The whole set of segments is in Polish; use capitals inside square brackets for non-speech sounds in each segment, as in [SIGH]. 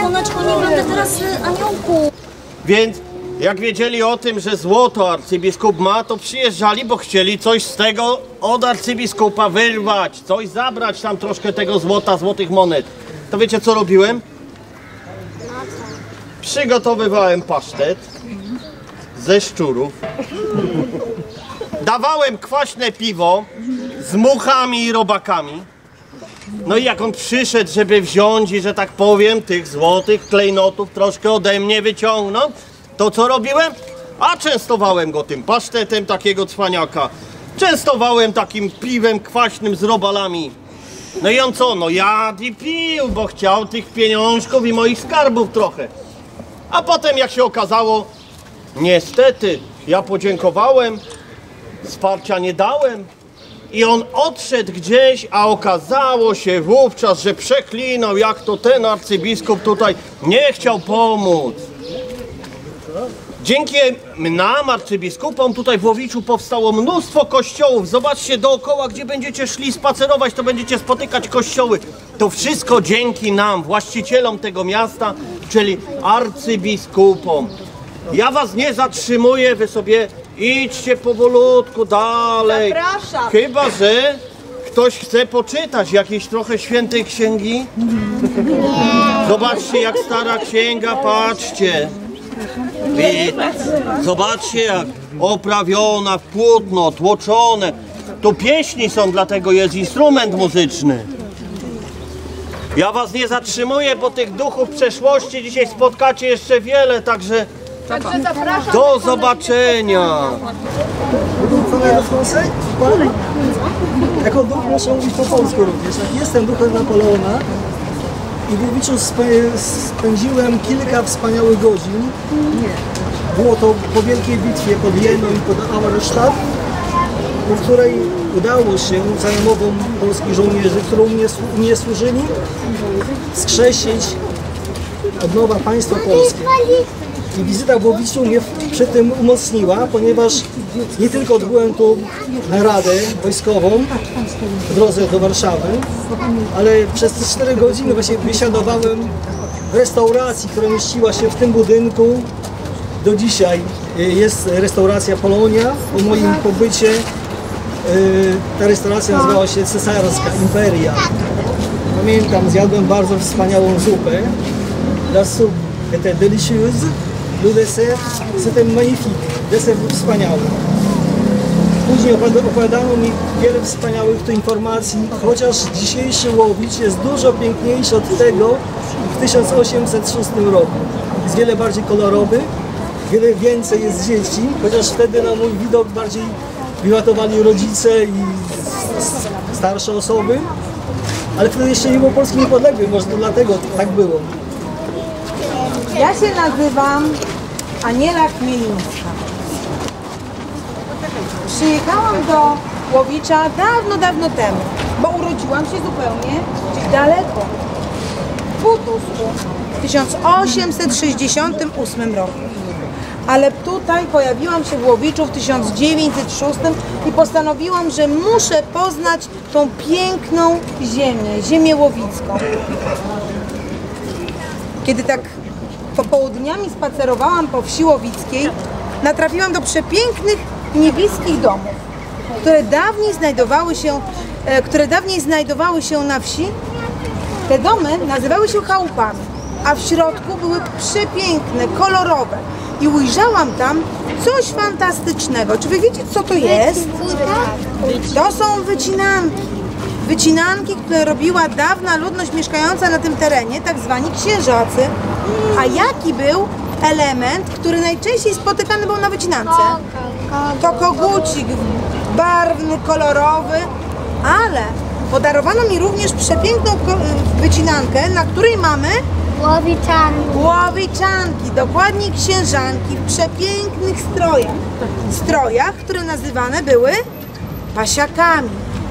Słoneczko, nie będę teraz y, aniołku. Więc jak wiedzieli o tym, że złoto arcybiskup ma, to przyjeżdżali, bo chcieli coś z tego od arcybiskupa wyrwać, coś zabrać tam troszkę tego złota, złotych monet. To wiecie co robiłem? Przygotowywałem pasztet ze szczurów. Dawałem kwaśne piwo z muchami i robakami. No i jak on przyszedł, żeby wziąć i, że tak powiem, tych złotych klejnotów troszkę ode mnie wyciągnął, to co robiłem? A częstowałem go tym pasztetem takiego cwaniaka. Częstowałem takim piwem kwaśnym z robalami. No i on co? No jadł i pił, bo chciał tych pieniążków i moich skarbów trochę. A potem jak się okazało, niestety, ja podziękowałem, wsparcia nie dałem, i on odszedł gdzieś, a okazało się wówczas, że przeklinał, jak to ten arcybiskup tutaj nie chciał pomóc. Dzięki nam, arcybiskupom, tutaj w Łowiczu powstało mnóstwo kościołów. Zobaczcie dookoła, gdzie będziecie szli spacerować, to będziecie spotykać kościoły. To wszystko dzięki nam, właścicielom tego miasta, czyli arcybiskupom. Ja was nie zatrzymuję, wy sobie idźcie powolutku dalej. Zapraszam. Chyba, że ktoś chce poczytać jakieś trochę świętej księgi. Zobaczcie, jak stara księga, patrzcie. Zobaczcie, jak oprawiona w płótno, tłoczone. Tu pieśni są, dlatego jest instrument muzyczny. Ja was nie zatrzymuję, bo tych duchów przeszłości dzisiaj spotkacie jeszcze wiele, także Także zapraszam. do zobaczenia. Jako duch muszę mówić po polsku również. Jestem duchem Napoleona i w Łowiczu spędziłem kilka wspaniałych godzin. Było to po wielkiej bitwie pod Jeną i pod Auerstadt, w której udało się za namową polskich żołnierzy, którą mnie, mnie służyli, skrzesić od nowa państwo polskie. I wizyta w Łowiczu mnie przy tym umocniła, ponieważ nie tylko odbyłem tu naradę wojskową w drodze do Warszawy, ale przez te 4 godziny właśnie wysiadowałem w restauracji, która mieściła się w tym budynku. Do dzisiaj jest restauracja Polonia. Po moim pobycie y, ta restauracja nazywała się Cesarska Imperia. Pamiętam, zjadłem bardzo wspaniałą zupę. La soupe était délicieuse. Le dessert, c'était magnifique. Deser był wspaniały. Później opowiada- opowiadano mi wiele wspaniałych tu informacji, chociaż dzisiejszy Łowicz jest dużo piękniejszy od tego w 1806 roku. Jest wiele bardziej kolorowy, wiele więcej jest dzieci, chociaż wtedy na mój widok bardziej wiwatowali rodzice i starsze osoby. Ale wtedy jeszcze nie było Polski niepodległej, może to dlatego tak było. Ja się nazywam Aniela Chmielińska. Przyjechałam do Łowicza dawno, dawno temu, bo urodziłam się zupełnie gdzieś daleko. W Butusku w 1868 roku. Ale tutaj pojawiłam się w Łowiczu w 1906 i postanowiłam, że muszę poznać tą piękną ziemię, ziemię łowicką. Kiedy tak popołudniami spacerowałam po wsi łowickiej, natrafiłam do przepięknych niebieskich domów, które dawniej znajdowały się, e, które dawniej znajdowały się na wsi. Te domy nazywały się chałupami, a w środku były przepiękne, kolorowe. I ujrzałam tam coś fantastycznego. Czy wy wiecie, co to jest? To są wycinanki. Wycinanki, które robiła dawna ludność mieszkająca na tym terenie, tak zwani księżacy. A jaki był element, który najczęściej spotykany był na wycinance? To kogucik barwny, kolorowy, ale podarowano mi również przepiękną wycinankę, na której mamy Łowiczanki. Łowiczanki, dokładnie księżanki w przepięknych strojach. Strojach, które nazywane były pasiakami.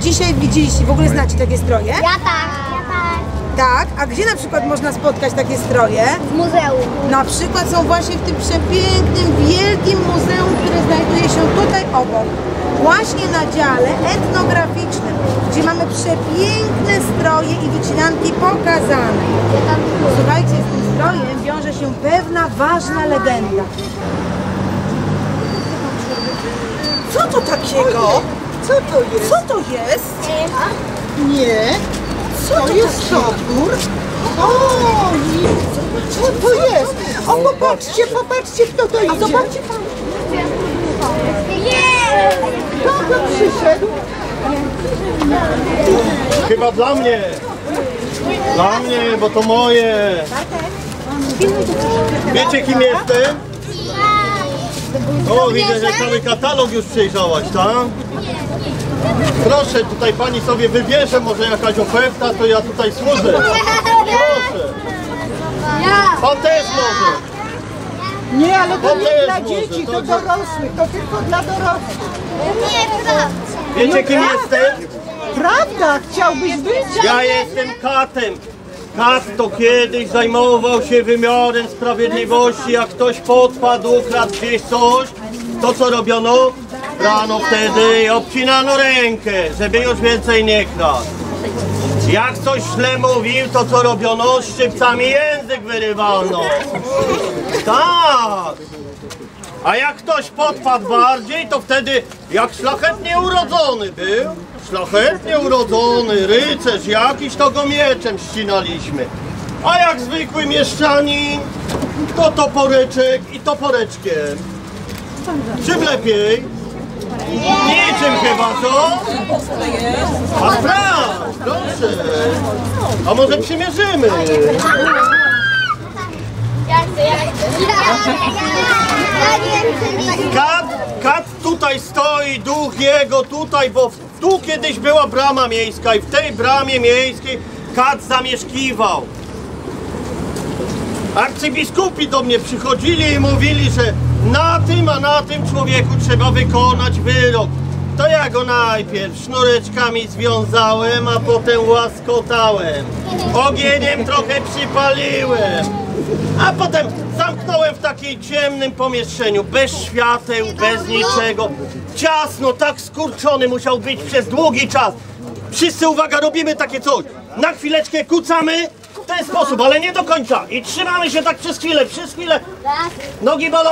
Dzisiaj widzieliście, w ogóle znacie takie stroje? Ja tak. Ja tak. Tak, a gdzie na przykład można spotkać takie stroje? W muzeum. Na przykład są właśnie w tym przepięknym, wielkim muzeum, które znajduje się tutaj obok. właśnie na dziale etnograficznym, gdzie mamy przepiękne stroje i wycinanki pokazane. Słuchajcie, z tym strojem wiąże się pewna ważna legenda. Co to takiego? Co to jest? Co to jest? Nie. Co to jest topór? O, co to jest? O, popatrzcie, popatrzcie, kto to idzie. A zobaczcie pan. Kto to przyszedł? Chyba dla mnie. Dla mnie, bo to moje. Wiecie kim jestem? O, widzę, że cały katalog już przejrzałaś, tak? Proszę, tutaj pani sobie wybierze, może jakaś oferta, to ja tutaj służę. Proszę. Pan też może. Nie, ale to nie też dla może, dzieci, to to nie. dorosłych, to tylko dla dorosłych. Wiecie kim jestem? Prawda? Chciałbyś być? Ja jestem katem. Kat to kiedyś zajmował się wymiarem sprawiedliwości, jak ktoś podpadł, ukradł gdzieś coś, to co robiono? Brano wtedy i obcinano rękę, żeby już więcej nie kradł. Jak coś źle mówił, to co robiono? Szczypcami język wyrywano. Tak. A jak ktoś podpadł bardziej, to wtedy jak szlachetnie urodzony był, szlachetnie urodzony rycerz jakiś, to go mieczem ścinaliśmy. A jak zwykły mieszczanin, to toporeczek i toporeczkiem. Czym lepiej? Niczym chyba, co? A sprawdź, proszę. A może przymierzymy? Kat, kat tutaj stoi, duch jego tutaj, bo tu kiedyś była brama miejska i w tej bramie miejskiej kat zamieszkiwał. Arcybiskupi do mnie przychodzili i mówili, że na tym, a na tym człowieku trzeba wykonać wyrok. To ja go najpierw sznureczkami związałem, a potem łaskotałem. Ogieniem trochę przypaliłem. A potem zamknąłem w takim ciemnym pomieszczeniu, bez świateł, bez niczego. Ciasno, tak skurczony musiał być przez długi czas. Wszyscy, uwaga, robimy takie coś. Na chwileczkę kucamy w ten sposób, ale nie do końca. I trzymamy się tak przez chwilę, przez chwilę. Nogi bolą?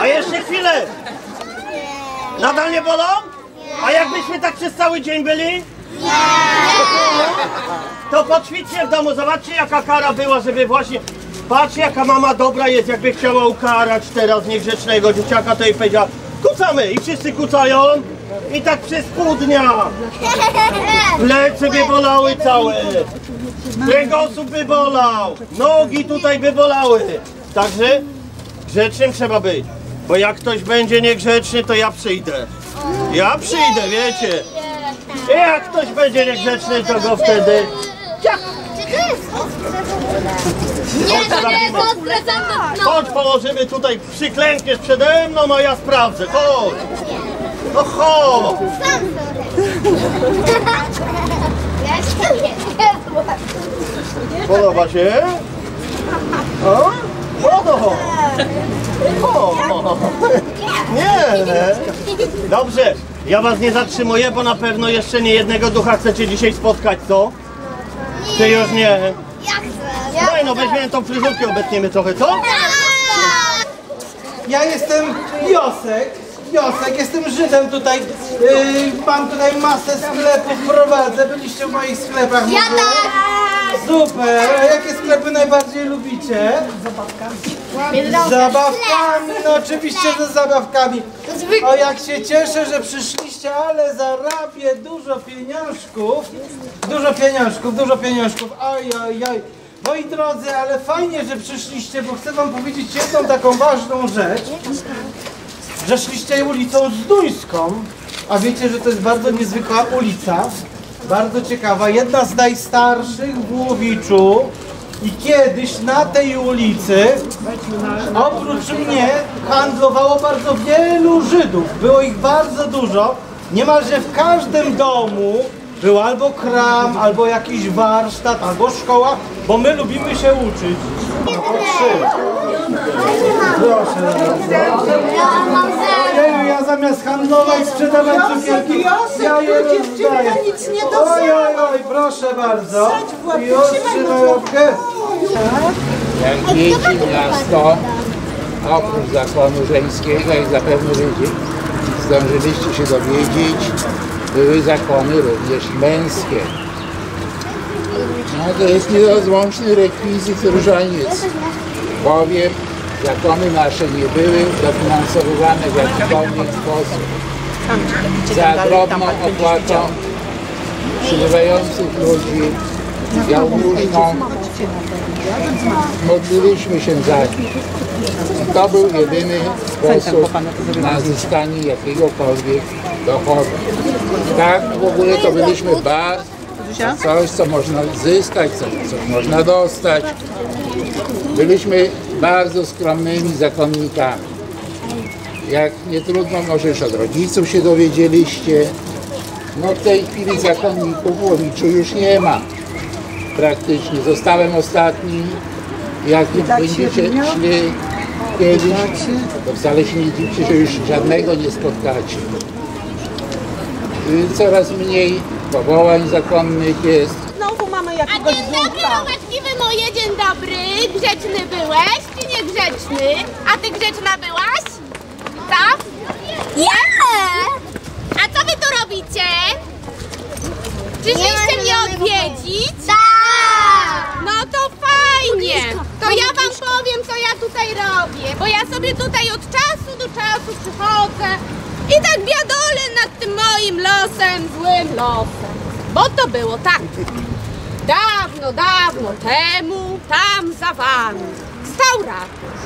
A jeszcze chwilę. Nadal nie bolą? A jakbyśmy tak przez cały dzień byli? To poćwiczcie w domu, zobaczcie jaka kara była, żeby właśnie... Patrzcie jaka mama dobra jest, jakby chciała ukarać teraz niegrzecznego dzieciaka, to jej powiedziała Kucamy. I wszyscy kucają. I tak przez pół dnia. Plecy by bolały całe. Kręgosłup by bolał. Nogi tutaj by bolały. Także grzecznym trzeba być Bo jak ktoś będzie niegrzeczny, to ja przyjdę Ja przyjdę, wiecie I jak ktoś będzie niegrzeczny, to go wtedy Chodź, położymy tutaj, przyklękniesz przede mną, a ja sprawdzę, chodź! No chodź! Podoba się? [LAUGHS] O? Podoba! [LAUGHS] O! Nie! Dobrze, ja was nie zatrzymuję, bo na pewno jeszcze nie jednego ducha chcecie dzisiaj spotkać, co? Czy już nie? Daj no, weźmiemy tą fryzurkę, obetniemy trochę, co? Ja jestem Josek. Josek, jestem Żydem tutaj. Yy, mam tutaj masę sklepów, prowadzę. Byliście w moich sklepach. Ja tak! Super. A jakie sklepy najbardziej lubicie? Z zabawkami. No oczywiście ze zabawkami. O jak się cieszę, że przyszliście, ale zarabię dużo pieniążków. Dużo pieniążków, dużo pieniążków. Oj, oj, oj. Moi drodzy, ale fajnie, że przyszliście, bo chcę wam powiedzieć jedną taką ważną rzecz że szliście ulicą Zduńską, a wiecie, że to jest bardzo niezwykła ulica, bardzo ciekawa, jedna z najstarszych w Łowiczu i kiedyś na tej ulicy oprócz mnie handlowało bardzo wielu Żydów, było ich bardzo dużo, niemalże w każdym domu był albo kram, albo jakiś warsztat, albo szkoła, bo my lubimy się uczyć. O, trzy. Proszę Ojeju, ja zamiast handlować, sprzedawać cukierki, ja je rozdaję. nic nie Oj, oj, oj, proszę bardzo. Już trzymaj łapkę. Jak dzieci miasto, oprócz zakonu żeńskiego, jak zapewne wiedzieć, zdążyliście się dowiedzieć, były zakony również męskie. No to jest nierozłączny rekwizyt różaniec, bowiem zakony nasze nie były dofinansowywane w jakikolwiek sposób. Za drobną opłatą przybywających ludzi, jałmużną, modliliśmy się za nich. To był jedyny sposób na zyskanie jakiegokolwiek dochodu. Tak w ogóle to byliśmy bardzo coś, co można zyskać, co, co można dostać. Byliśmy bardzo skromnymi zakonnikami. Jak nie trudno, może już od rodziców się dowiedzieliście. No w tej chwili zakonników w Łowiczu już nie ma praktycznie. Zostałem ostatni. Jak nie będziecie szli kiedyś, to wcale się nie dziwcie, że już żadnego nie spotkacie. Y, Coraz mniej powołań zakonnych jest. Znowu mamy jakiegoś ducha. Właściwy moje, dzień dobry. Grzeczny byłeś czy niegrzeczny? A ty grzeczna byłaś? Tak? Nie! A co wy tu robicie? Przyszliście mnie odwiedzić? Tak! No to fajnie! To ja wam powiem, co ja tutaj robię. Bo ja sobie tutaj od czasu do czasu przychodzę i tak biadolę nad tym moim losem, złym losem. Bo to było tak. Dawno, dawno temu, tam za wami, stał ratusz,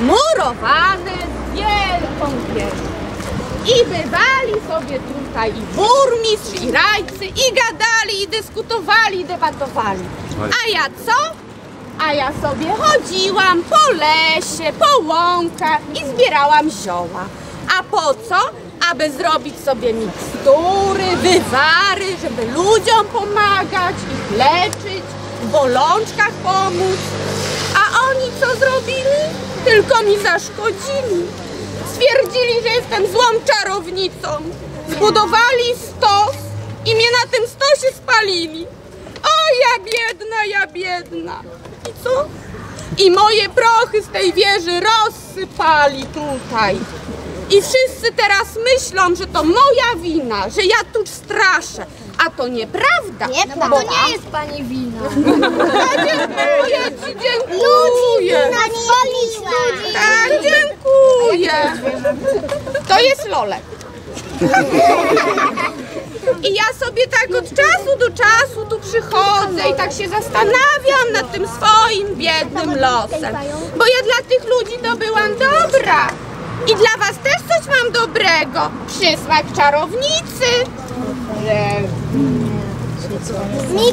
murowany z wielką wieżą. I bywali sobie tutaj i burmistrz, i rajcy, i gadali, i dyskutowali, i debatowali. A ja co? A ja sobie chodziłam po lesie, po łąkach i zbierałam zioła. A po co? Aby zrobić sobie mikstury, wywary, żeby ludziom pomagać, ich leczyć, w bolączkach pomóc. A oni co zrobili? Tylko mi zaszkodzili. Stwierdzili, że jestem złą czarownicą. Zbudowali stos i mnie na tym stosie spalili. O, ja biedna, ja biedna. I co? I moje prochy z tej wieży rozsypali tutaj. I wszyscy teraz myślą, że to moja wina, że ja tu straszę. A to nieprawda. No bo to nie jest pani wina. [LAUGHS] A dziękuję ci, dziękuję. Tak, dziękuję. To jest Lolek. I ja sobie tak od czasu do czasu tu przychodzę i tak się zastanawiam nad tym swoim biednym losem. Bo ja dla tych ludzi to byłam dobra. I dla was też coś mam dobrego. Przysmak czarownicy.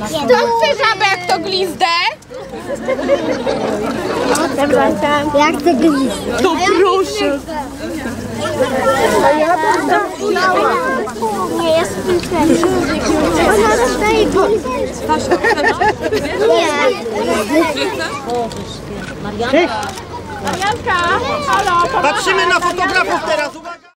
Kto chce żabę jak to glizdę? Jak ty glis? To proszę. Nie, ja sobie. Ona dostaje glis. Nie. Marianka, halo, Patrzymy na fotografów teraz. uwaga.